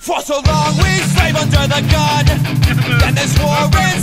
For so long we slave under the gun, and this war is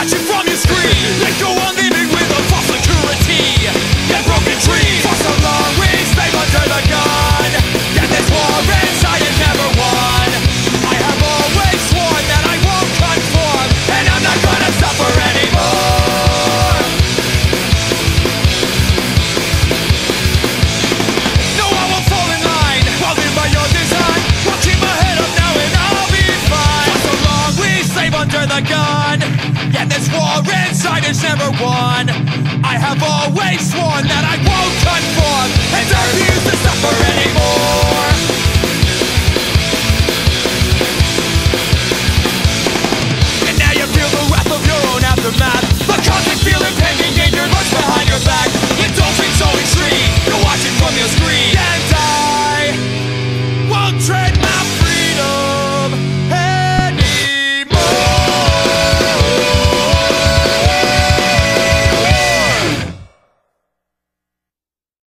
watching from your screen. Let go that this war inside is never won I have always sworn that I won't conform And refuse to suffer anymore. And now you feel the wrath of your own aftermath. The cosmic feel impending danger lurks behind your back. The dolphins so extreme, you're watching from your screen. And I won't tread